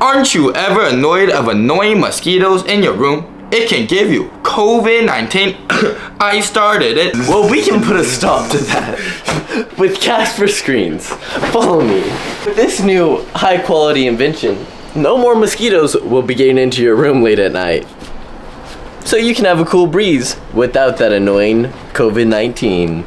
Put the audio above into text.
Aren't you ever annoyed of annoying mosquitoes in your room? It can give you COVID-19. I started it. Well, we can put a stop to that with Casper screens. Follow me. With this new high quality invention, no more mosquitoes will be getting into your room late at night. So you can have a cool breeze without that annoying COVID 19.